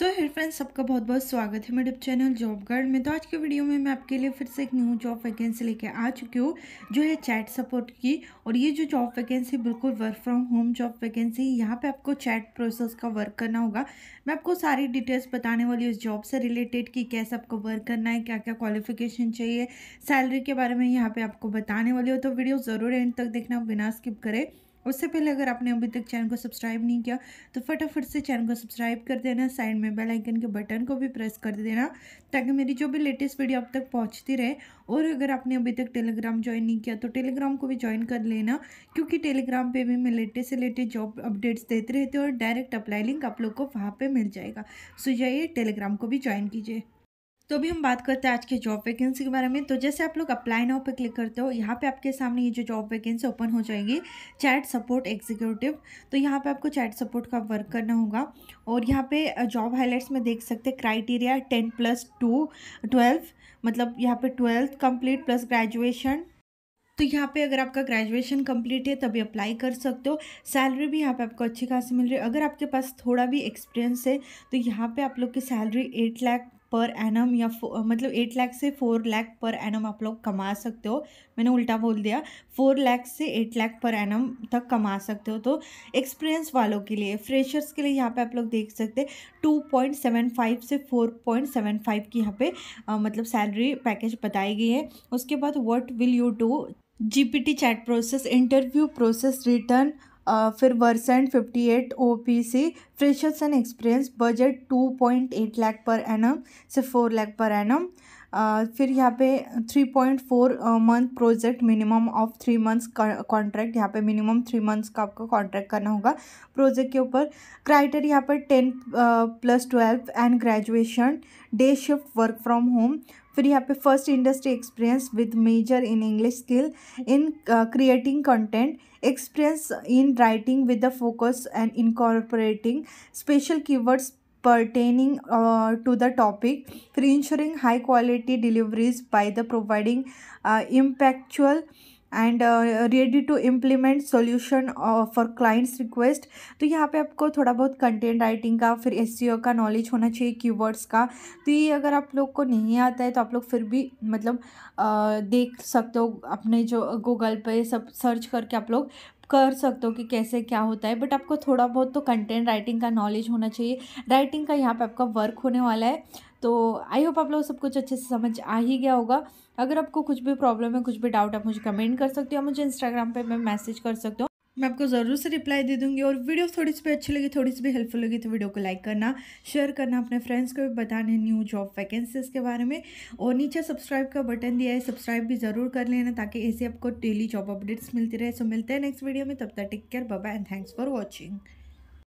So here friends सबका बहुत बहुत स्वागत है मेरे चैनल जॉब गार्ड में। तो आज के वीडियो में मैं आपके लिए फिर से एक न्यू जॉब वैकेंसी लेके आ चुकी हूँ, जो है चैट सपोर्ट की। और ये जो जॉब वैकेंसी बिल्कुल work from home job vacancy यहाँ पे आपको चैट प्रोसेस का वर्क करना होगा। मैं आपको सारी डिटेल्स बताने वाली हूँ इस जॉब से रिलेटेड कि, कैसे आपको वर्क करना है क्या क्या क्वालिफिकेशन चाहिए सैलरी के बारे में यहाँ पर आपको बताने वाली हो। तो वीडियो ज़रूर एंड तक देखना, बिना स्किप करें। उससे पहले अगर आपने अभी तक चैनल को सब्सक्राइब नहीं किया तो फटाफट से चैनल को सब्सक्राइब कर देना, साइड में बेल आइकन के बटन को भी प्रेस कर देना, ताकि मेरी जो भी लेटेस्ट वीडियो अब तक पहुँचती रहे। और अगर आपने अभी तक टेलीग्राम ज्वाइन नहीं किया तो टेलीग्राम को भी ज्वाइन कर लेना, क्योंकि टेलीग्राम पर भी मैं लेटेस्ट से लेटेस्ट जॉब अपडेट्स देते रहते हैं और डायरेक्ट अप्लाई लिंक आप लोग को वहाँ पर मिल जाएगा। सो जाइए, टेलीग्राम को भी ज्वाइन कीजिए। तो अभी हम बात करते हैं आज के जॉब वैकेंसी के बारे में। तो जैसे आप लोग अप्लाई नाउ पे क्लिक करते हो, यहाँ पे आपके सामने ये जो जॉब वैकेंसी ओपन हो जाएगी चैट सपोर्ट एग्जीक्यूटिव तो यहाँ पे आपको चैट सपोर्ट का वर्क करना होगा। और यहाँ पे जॉब हाईलाइट्स में देख सकते हैं criteria ten plus two twelve मतलब यहाँ पे ट्वेल्थ कंप्लीट प्लस ग्रेजुएशन तो यहाँ पे अगर आपका ग्रेजुएशन कंप्लीट है, तभी अप्लाई कर सकते हो। सैलरी भी यहाँ पे आपको अच्छी खासी मिल रही है। अगर आपके पास थोड़ा भी एक्सपीरियंस है तो यहाँ पे आप लोग की salary eight lakh per annum या मतलब एट लाख से फोर लाख पर एनम आप लोग कमा सकते हो। मैंने उल्टा बोल दिया। फोर लाख से एट लाख पर एनम तक कमा सकते हो। तो एक्सपीरियंस वालों के लिए फ्रेशर्स के लिए यहाँ पे आप लोग देख सकते हैं टू पॉइंट सेवन फाइव से फोर पॉइंट सेवन फाइव की यहाँ पे आ, मतलब सैलरी पैकेज बताई गई है। उसके बाद what will you do GPT chat process interview process return फिर Versant fifty eight O P C freshers and experience budget two point eight lakh per annum से फोर लाख पर एनम फिर यहाँ पे three point four month project minimum of three months contract यहाँ पे minimum three months का आपको contract करना होगा प्रोजेक्ट के ऊपर। क्राइटेरिया यहाँ पर ten plus twelve and graduation day shift work from home फिर यहाँ पे first industry experience with major in English skill in creating content experience in writing with the focus and incorporating special keywords pertaining uh, to the topic for ensuring high quality deliveries by the providing uh, impactful and ready to implement solution for clients request तो यहाँ पे आपको थोड़ा बहुत content writing का फिर S e का knowledge होना चाहिए कीवर्ड्स का। तो ये अगर आप लोग को नहीं आता है तो आप लोग फिर भी मतलब uh, देख सकते हो अपने जो गूगल पे सब सर्च करके आप लोग कर सकते हो कि कैसे क्या होता है बट आपको थोड़ा बहुत तो कंटेंट राइटिंग का नॉलेज होना चाहिए। राइटिंग का यहाँ पे आपका वर्क होने वाला है। तो आई होप आप लोग सब कुछ अच्छे से समझ आ ही गया होगा। अगर आपको कुछ भी प्रॉब्लम है, कुछ भी डाउट आप मुझे कमेंट कर सकते हो या मुझे इंस्टाग्राम पे मैं मैसेज कर सकते हो। मैं आपको ज़रूर से रिप्लाई दे दूँगी और वीडियो थोड़ी सी भी अच्छी लगी, थोड़ी सी भी हेल्पफुल लगी तो वीडियो को लाइक करना शेयर करना, अपने फ्रेंड्स को भी बताने न्यू जॉब वैकेंसीज के बारे में। और नीचे सब्सक्राइब का बटन दिया है सब्सक्राइब भी ज़रूर कर लेना ताकि ऐसे आपको डेली जॉब अपडेट्स मिलती रहे। सो मिलते हैं नेक्स्ट वीडियो में, तब तक take care bye and thanks for watching